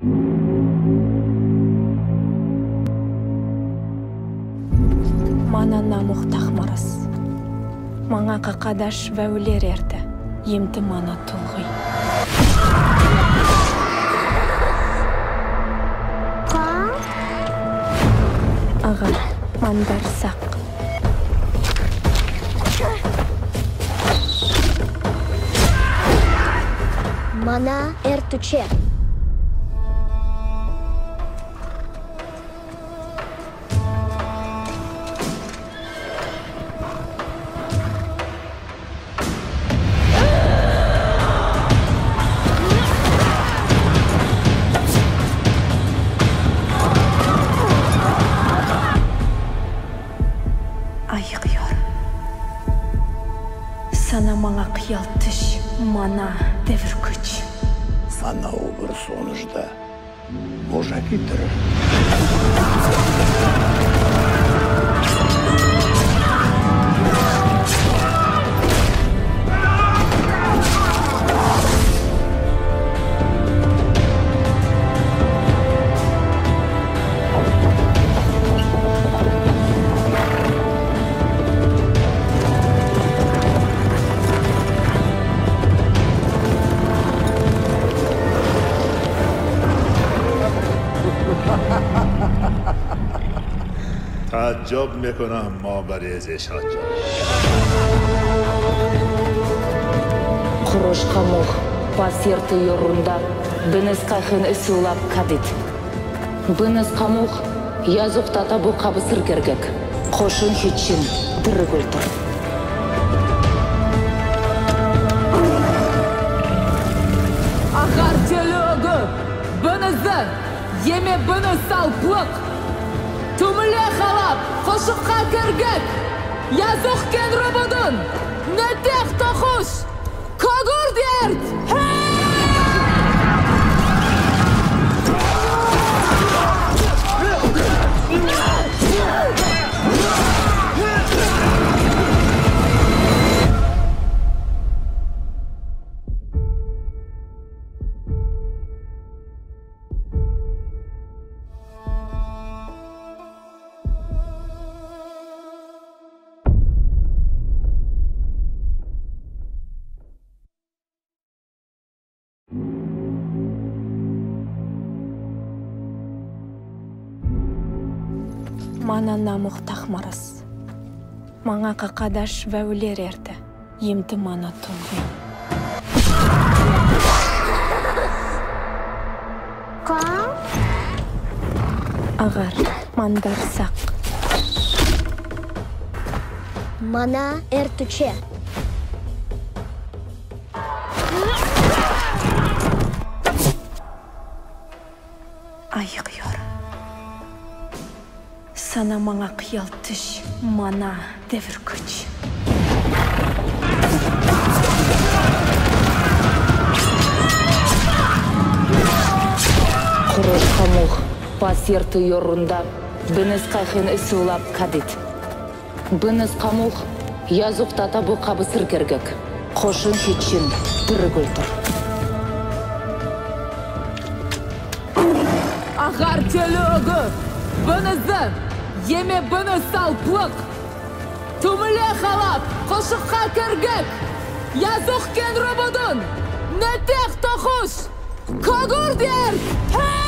Мана намух тахмарас. Маңа қақадаш вәулер ерді. Емті мана тұлғый. Ағар, мандар сақ. Мана эртуче. Сана маңа қиял түш. Мана девір күч. Sana olur sonuçta boşa getirir. تعجب میکنم ما برای شاجا Құрыш қамух, пасерті йорунда, бініз қайхын ісулап кадит. Бініз қамух, язуқтата бұ қабысыр кергек. Қошын хитчин, дыры көлтір. Ахар телеогы, бінізі, еме біні салплық. Түміле халап, қошыққа кіргек. Язық кен рободын, нетех тахуш, когур дерт. Мана намух тахмарас. Маңа қақадаш вәулер ерді. Емті мана тұлғый. Ағар, мандар сақ. Мана эртуче. Айық йор. Сана маңа қиял түш. Мана девір күч. Құрыш қамух, пасерті йорунда, бініз қайхын ісулап кадит. Бініз қамух, язуқтата бұ қабысыр кергек. Қошын хитчин, дыры көлтір. Ахар телеогы, бінізі, еме біні салплық. Түміле халап, қошыққа кіргек. Язық кен рободын, нетех тахуш, когур дерт.